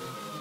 you